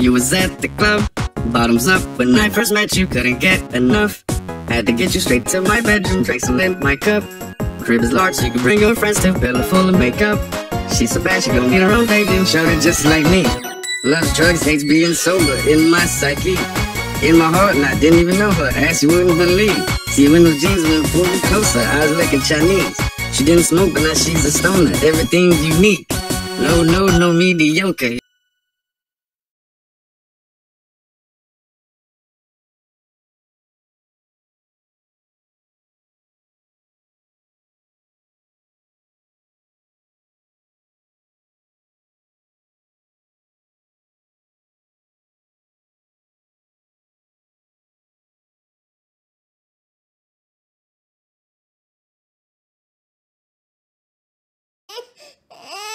You was at the club, bottoms up. When I first met you, couldn't get enough. Had to get you straight to my bedroom, drank some in my cup. Crib is large, so you can bring your friends to pillow full of makeup. She's so bad, she gon' need her own baby and it just like me. Loves drugs, hates being sober in my psyche. In my heart, and I didn't even know her, ass you wouldn't believe. See when those jeans went pulled me closer, eyes looking Chinese. She didn't smoke, but now she's a stoner, everything's unique. No, no, no mediocre. Eh.